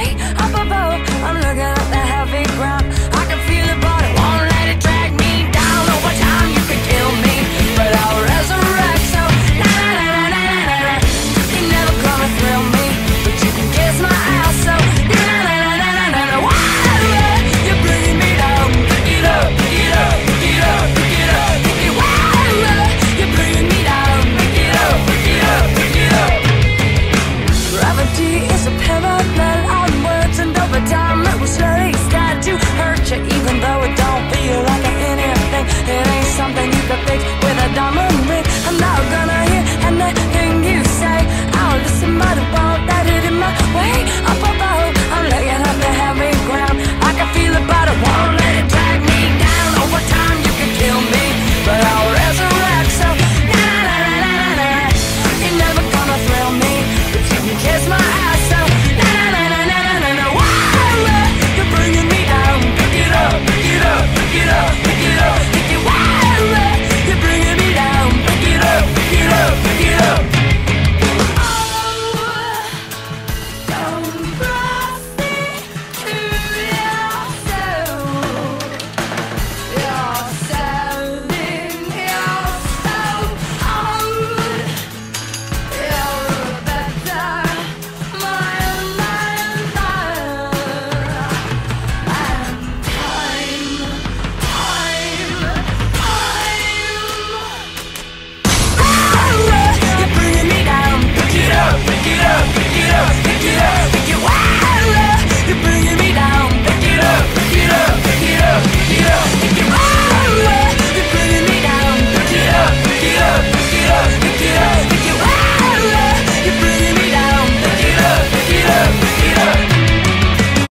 right?